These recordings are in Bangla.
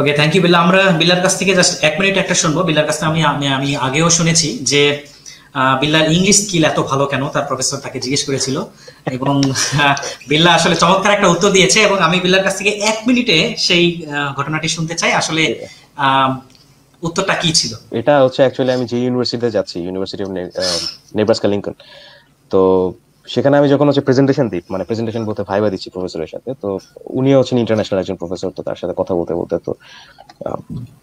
ওকে থ্যাংক ইউ বিল্লা আমরা বিল্লার কাছ থেকে জাস্ট এক মিনিট একটা শুনব। বিল্লার কাছ থেকে আমি আমি আগেও শুনেছি যে বিল্লার ইংলিশ স্কিল এত ভালো কেন? তার প্রফেসর তাকে জিজ্ঞেস করেছিল। এবং বিল্লা আসলে চমৎকার একটা উত্তর দিয়েছে এবং আমি বিল্লার কাছ থেকে এক মিনিটে সেই ঘটনাটি শুনতে চাই। আসলে উত্তরটা কি ছিল? এটা হচ্ছে অ্যাকচুয়ালি আমি যে ইউনিভার্সিটিতে যাচ্ছি ইউনিভার্সিটি অফ নেব্রাস্কা লিঙ্কন তো সেখানে আমি যখন হচ্ছে প্রেজেন্টেশন দিই মানে প্রেজেন্টেশন বলতে ভাইবা দিচ্ছি প্রফেসরের সাথে, তো উনিও হচ্ছেন ইন্টারন্যাশনাল একজন প্রফেসর তো তার সাথে কথা বলতে বলতে, তো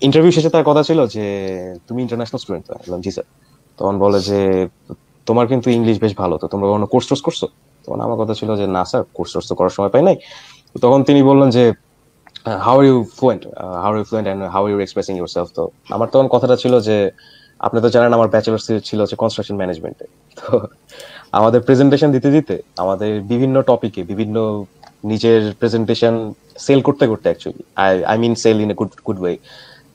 ইন্টারভিউ শেষে তার কথা ছিল যে, তুমি ইন্টারন্যাশনাল স্টুডেন্ট তো? বললাম, জি স্যার তখন বলে যে, তোমার কিন্তু ইংলিশ বেশ ভালো, তো তোমরা কোনো কোর্স টোর্স করছ? তখন আমার কথা ছিল যে, না স্যার কোর্স টোর্স তো করার সময় পাই নাই। তখন তিনি বললেন যে how you fluent how you fluent and how you expressing your তো আমার তখন কথাটা ছিল যে, আপনি তো জানেন আমার ব্যাচেলার ছিল হচ্ছে কনস্ট্রাকশন ম্যানেজমেন্টে তো আমাদের প্রেজেন্টেশন দিতে দিতে আমাদের বিভিন্ন টপিকে বিভিন্ন নিজের প্রেজেন্টেশন সেল করতে করতে actually I I mean sell in a good good way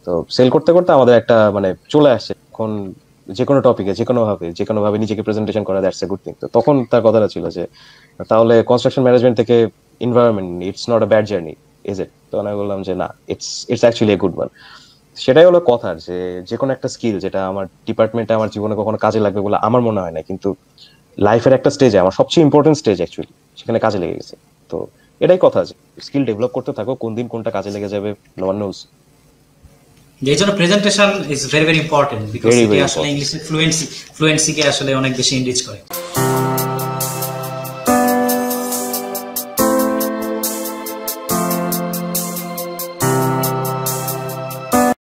তো সেল করতে করতে আমাদের একটা মানে চলে আসছে এখন যে কোনো টপিকে যে কোনো ভাবে যে কোনো ভাবে নিজেকে প্রেজেন্টেশন করা দ্যাটস এ গুড থিং তো তখন তার কথাটা ছিল যে, তাহলে কনস্ট্রাকশন ম্যানেজমেন্ট থেকে environment it's not a bad journey is it তখন আমি বললাম যে না it's it's actually a good one সেটাই হলো কথা যে যে কোনো একটা স্কিল যেটা আমার ডিপার্টমেন্টে আমার জীবনে কখনো কাজে লাগবে বলে আমার মনে হয় না কিন্তু লাইফের একটা স্টেজে আমার সবচেয়ে ইম্পর্টেন্ট স্টেজ অ্যাকচুয়ালি সেখানে কাজে লেগে গেছে। তো এটাই কথা যে স্কিল ডেভেলপ করতে থাকো কোন দিন কোনটা কাজে লেগে যাবে নো ওয়ান নোজ এই জন্য presentation is very very important because আসলে ইংলিশের ফ্লুয়েন্সি ফ্লুয়েন্সিকে আসলে অনেক বেশি ইনরিচ করে।